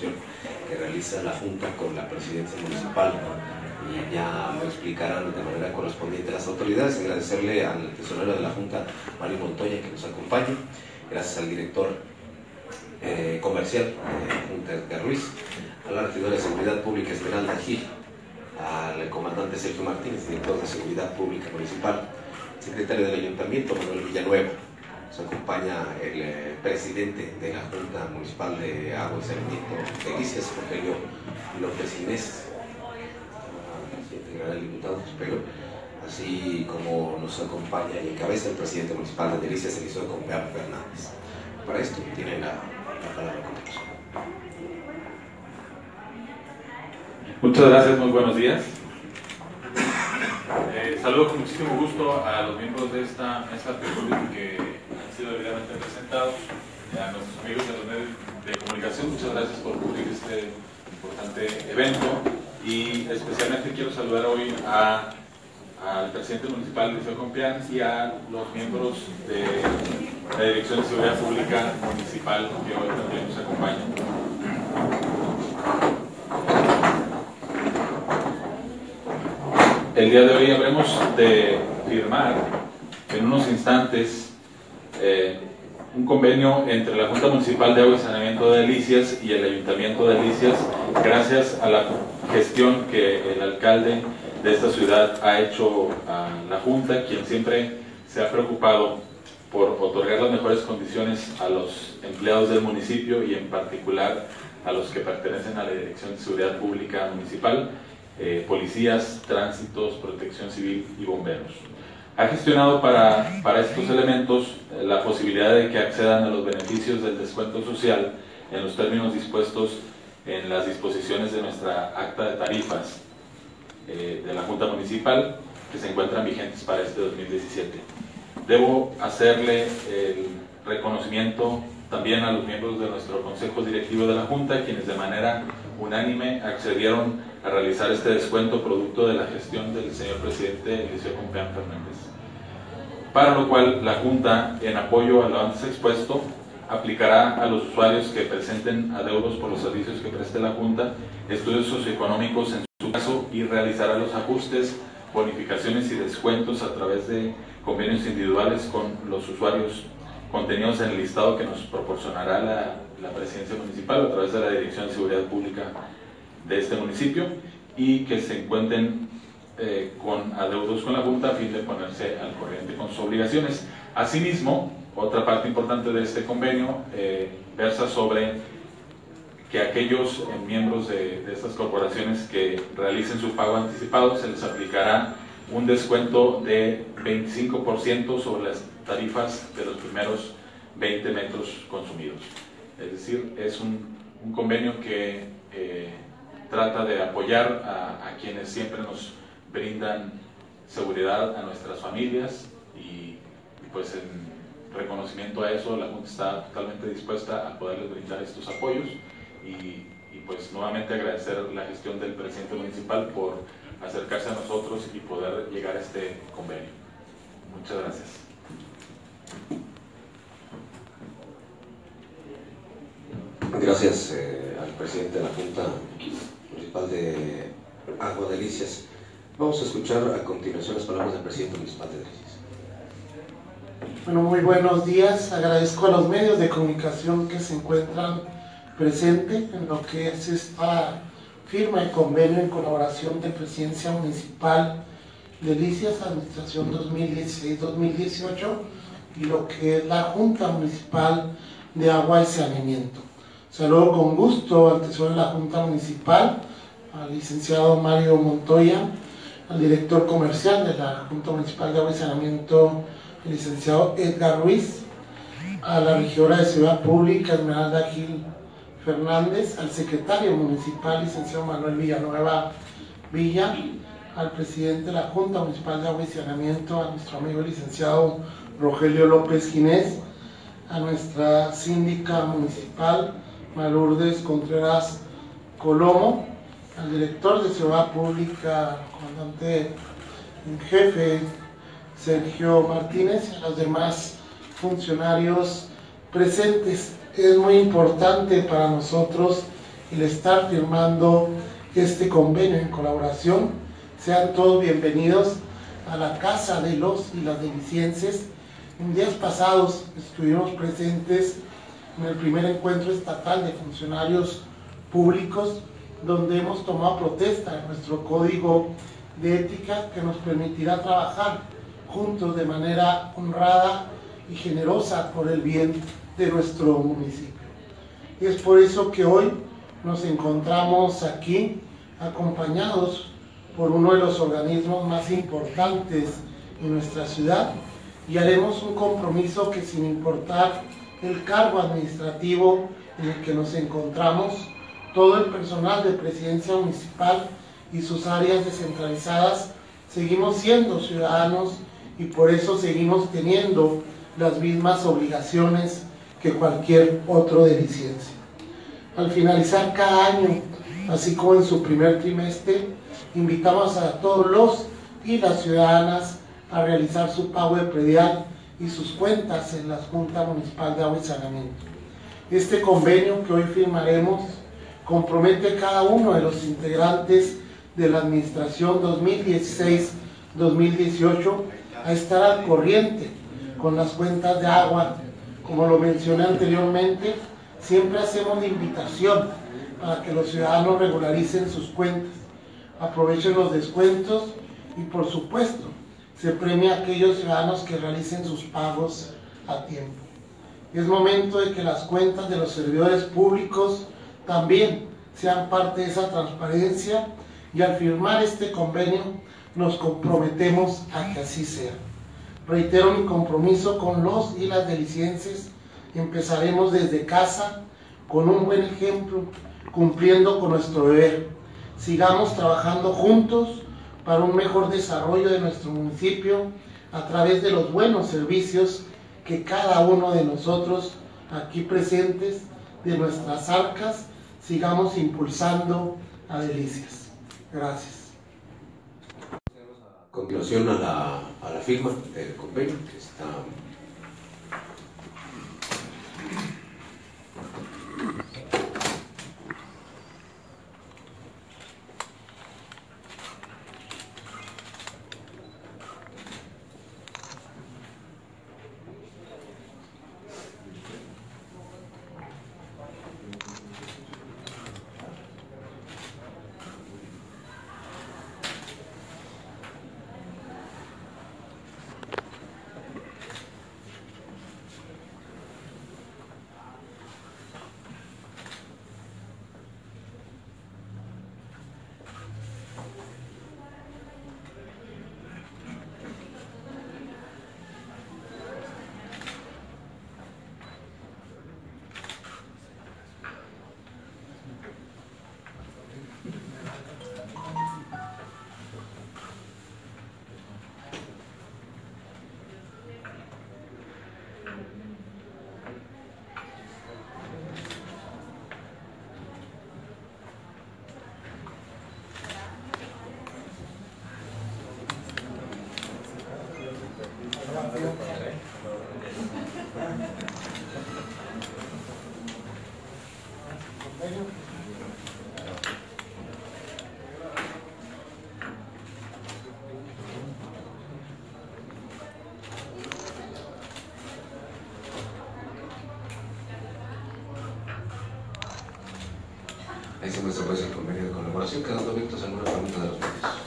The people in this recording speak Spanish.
que realiza la Junta con la Presidencia Municipal y ya lo explicarán de manera correspondiente las autoridades. Agradecerle al tesorero de la Junta, Mario Montoya, que nos acompañe. Gracias al director eh, comercial de la Junta, Edgar Ruiz, a la de Seguridad Pública, Esmeralda Gil, al comandante Sergio Martínez, director de Seguridad Pública Municipal, secretario del Ayuntamiento, Manuel Villanueva. Nos acompaña el eh, presidente de la Junta Municipal de Agua y Saneamiento, Delicias, Rogelio López Inés, general diputado, así como nos acompaña y encabeza el presidente municipal de Delicias, Eliseo Compeán Fernández. Para esto tiene la, la palabra con Muchas gracias, muy buenos días. Eh, saludo con muchísimo gusto a los miembros de esta mesa que sido debidamente presentados, a nuestros amigos de los medios de comunicación, muchas gracias por cubrir este importante evento y especialmente quiero saludar hoy a, al presidente municipal de Compián y a los miembros de la Dirección de Seguridad Pública Municipal que hoy también nos acompañan. El día de hoy habremos de firmar en unos instantes eh, un convenio entre la Junta Municipal de Agua y Saneamiento de Delicias y el Ayuntamiento de Delicias, gracias a la gestión que el alcalde de esta ciudad ha hecho a la Junta, quien siempre se ha preocupado por otorgar las mejores condiciones a los empleados del municipio y en particular a los que pertenecen a la Dirección de Seguridad Pública Municipal, eh, policías, tránsitos, protección civil y bomberos ha gestionado para, para estos elementos eh, la posibilidad de que accedan a los beneficios del descuento social en los términos dispuestos en las disposiciones de nuestra acta de tarifas eh, de la Junta Municipal que se encuentran vigentes para este 2017. Debo hacerle el reconocimiento también a los miembros de nuestro Consejo Directivo de la Junta, quienes de manera unánime accedieron a realizar este descuento producto de la gestión del señor presidente Eliseo Compeán Fernández. Para lo cual la Junta, en apoyo a lo antes expuesto, aplicará a los usuarios que presenten adeudos por los servicios que preste la Junta estudios socioeconómicos en su caso y realizará los ajustes, bonificaciones y descuentos a través de convenios individuales con los usuarios contenidos en el listado que nos proporcionará la, la presidencia municipal a través de la Dirección de Seguridad Pública de este municipio y que se encuentren eh, con adeudos con la Junta a fin de ponerse al corriente con sus obligaciones. Asimismo, otra parte importante de este convenio eh, versa sobre que aquellos eh, miembros de, estas corporaciones que realicen su pago anticipado se les aplicará un descuento de 25% sobre las tarifas de los primeros 20 metros consumidos. Es decir, es un, convenio que trata de apoyar a, quienes siempre nos brindan seguridad a nuestras familias y, pues en reconocimiento a eso la Junta está totalmente dispuesta a poderles brindar estos apoyos y, y, pues nuevamente agradecer la gestión del presidente municipal por acercarse a nosotros y poder llegar a este convenio. Muchas gracias. Gracias eh, al presidente de la Junta De Agua Delicias. Vamos a escuchar a continuación las palabras del presidente municipal de Delicias. Bueno, muy buenos días. Agradezco a los medios de comunicación que se encuentran presentes en lo que es esta firma de convenio en colaboración de Presidencia Municipal de Delicias, Administración 2016-2018 y lo que es la Junta Municipal de Agua y Saneamiento. Saludo con gusto al tesorero de la Junta Municipal, al licenciado Mario Montoya, al director comercial de la Junta Municipal de Agua y Saneamiento, el licenciado Edgar Ruiz, a la regidora de Ciudad Pública, Esmeralda Gil Fernández, al secretario municipal, licenciado Manuel Villanueva Villa, al presidente de la Junta Municipal de Agua y Saneamiento, a nuestro amigo licenciado Rogelio López Ginés, a nuestra síndica municipal, Malurdes Contreras Colomo, al director de Ciudad Pública, comandante en jefe Sergio Martínez y a los demás funcionarios presentes. Es muy importante para nosotros el estar firmando este convenio en colaboración. Sean todos bienvenidos a la casa de los y las delicienses. En días pasados estuvimos presentes en el primer encuentro estatal de funcionarios públicos donde hemos tomado protesta en nuestro código de ética que nos permitirá trabajar juntos de manera honrada y generosa por el bien de nuestro municipio. Es por eso que hoy nos encontramos aquí acompañados por uno de los organismos más importantes en nuestra ciudad y haremos un compromiso que sin importar el cargo administrativo en el que nos encontramos, todo el personal de presidencia municipal y sus áreas descentralizadas seguimos siendo ciudadanos y por eso seguimos teniendo las mismas obligaciones que cualquier otro de licencia. Al finalizar cada año, así como en su primer trimestre, invitamos a todos los y las ciudadanas a realizar su pago de predial y sus cuentas en la Junta Municipal de Agua y Saneamiento. Este convenio que hoy firmaremos compromete a cada uno de los integrantes de la Administración 2016-2018 a estar al corriente con las cuentas de agua. Como lo mencioné anteriormente, siempre hacemos la invitación para que los ciudadanos regularicen sus cuentas, aprovechen los descuentos y por supuesto se premia a aquellos ciudadanos que realicen sus pagos a tiempo. Es momento de que las cuentas de los servidores públicos también sean parte de esa transparencia y al firmar este convenio nos comprometemos a que así sea. Reitero mi compromiso con los y las delicienses. Empezaremos desde casa con un buen ejemplo, cumpliendo con nuestro deber. Sigamos trabajando juntos para un mejor desarrollo de nuestro municipio a través de los buenos servicios que cada uno de nosotros aquí presentes de nuestras arcas sigamos impulsando a Delicias. Gracias. A continuación a la, a la firma del convenio que está Ahí se muestra pues el convenio de colaboración, quedando abiertos alguna pregunta de los medios.